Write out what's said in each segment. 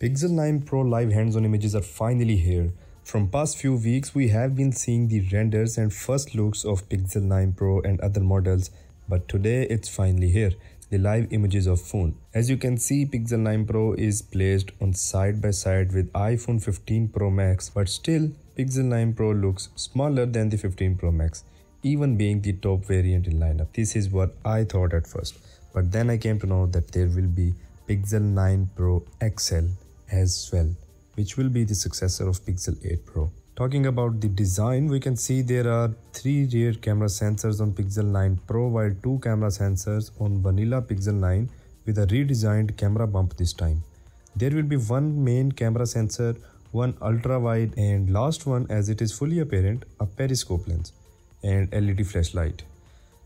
Pixel 9 Pro live hands-on images are finally here. From past few weeks, we have been seeing the renders and first looks of Pixel 9 Pro and other models, but today it's finally here, the live images of phone. As you can see, Pixel 9 Pro is placed on side by side with iPhone 15 Pro Max, but still Pixel 9 Pro looks smaller than the 15 Pro Max, even being the top variant in lineup. This is what I thought at first, but then I came to know that there will be Pixel 9 Pro XL as well, which will be the successor of Pixel 8 Pro. Talking about the design, we can see there are three rear camera sensors on Pixel 9 Pro while two camera sensors on vanilla Pixel 9 with a redesigned camera bump this time. There will be one main camera sensor, one ultra wide and last one as it is fully apparent a periscope lens and LED flashlight.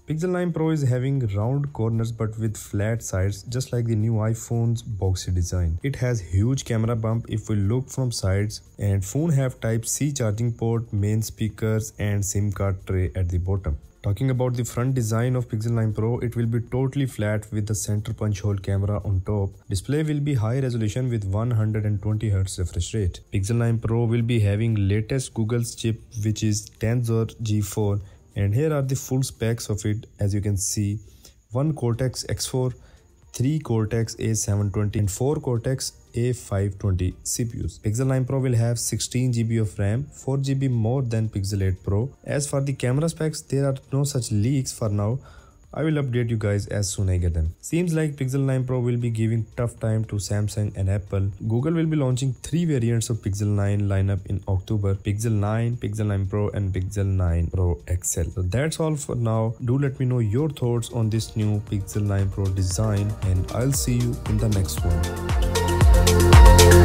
Pixel 9 Pro is having round corners but with flat sides just like the new iPhone's boxy design. It has huge camera bump if we look from sides and phone have type C charging port, main speakers and SIM card tray at the bottom. Talking about the front design of Pixel 9 Pro, it will be totally flat with the center punch hole camera on top. Display will be high resolution with 120Hz refresh rate. Pixel 9 Pro will be having latest Google's chip which is Tensor G4 and here are the full specs of it as you can see. One cortex x4 3 cortex a720 and 4 cortex a520 cpus pixel 9 pro will have 16 gb of ram 4 gb more than pixel 8 pro. As for the camera specs there are no such leaks for now I will update you guys as soon I get them. Seems like Pixel 9 Pro will be giving tough time to Samsung and Apple. Google will be launching three variants of Pixel 9 lineup in October. Pixel 9, Pixel 9 Pro and Pixel 9 Pro XL. So that's all for now. Do let me know your thoughts on this new Pixel 9 Pro design and I'll see you in the next one.